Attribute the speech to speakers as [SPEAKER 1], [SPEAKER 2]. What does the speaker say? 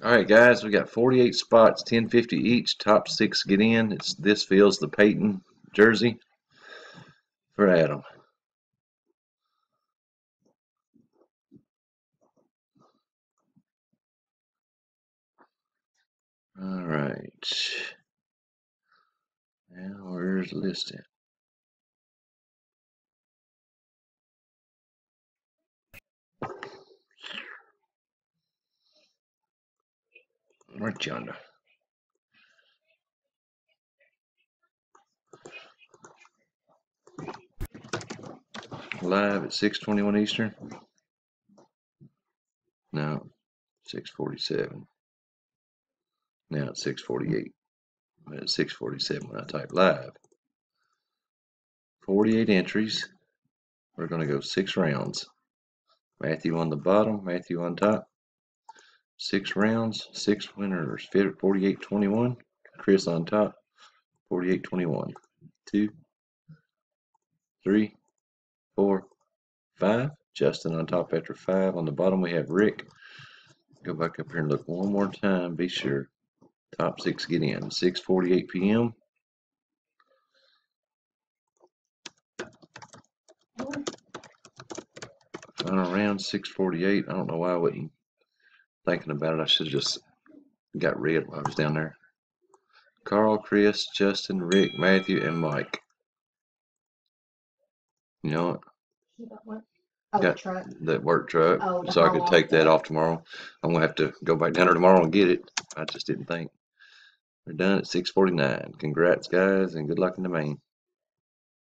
[SPEAKER 1] All right, guys, we got 48 spots, 1050 each. Top six get in. It's this feels the Peyton jersey for Adam. All right. Now, where's the list at? Right yonder. Live at 621 Eastern. No, 647. Now it's 648. I'm at 647 when I type live. 48 entries. We're going to go six rounds. Matthew on the bottom, Matthew on top. Six rounds, six winners, 48 21. Chris on top, 48 21. Two, three, four, five. Justin on top after five. On the bottom, we have Rick. Go back up here and look one more time. Be sure. Top six get in. 6:48 p.m. Final round 6:48. I don't know why I wasn't thinking about it. I should have just got red while I was down there. Carl, Chris, Justin, Rick, Matthew, and Mike. You know what?
[SPEAKER 2] What? Oh,
[SPEAKER 1] Got
[SPEAKER 2] truck.
[SPEAKER 1] that work truck,
[SPEAKER 2] Oh,
[SPEAKER 1] so I could take that off tomorrow. I'm gonna have to go back down there tomorrow and get it. I just didn't think. We're done at 6:49. Congrats, guys, and good luck in the main.